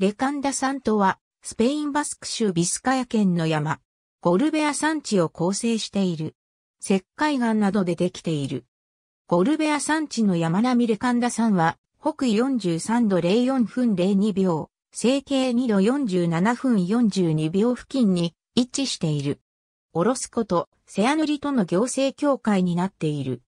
レカンダ山とは、スペインバスク州ビスカヤ県の山、ゴルベア山地を構成している。石灰岩などでできている。ゴルベア山地の山並みレカンダ山は、北緯43度04分02秒、西経2度47分42秒付近に位置している。オロスコとセアヌリとの行政境界になっている。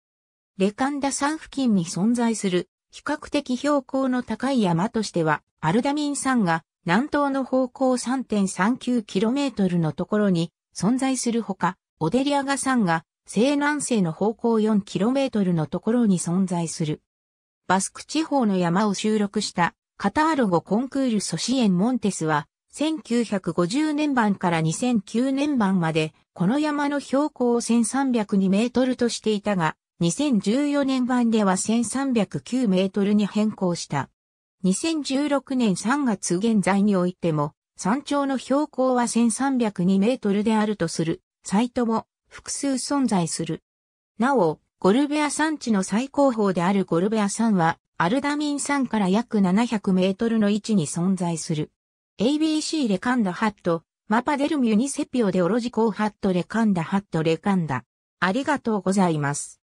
レカンダ山付近に存在する比較的標高の高い山としては、アルダミン山が南東の方向 3.39km のところに存在するほか、オデリアガ山が西南西の方向 4km のところに存在する。バスク地方の山を収録したカターロゴコンクールソシエン・モンテスは1950年版から2009年版までこの山の標高を1302メートルとしていたが2014年版では1309メートルに変更した。2016年3月現在においても山頂の標高は1302メートルであるとするサイトも複数存在する。なお、ゴルベア山地の最高峰であるゴルベア山は、アルダミン山から約700メートルの位置に存在する。ABC レカンダハット、マパデルミュニセピオでオロジコーハットレカンダハットレカンダ。ありがとうございます。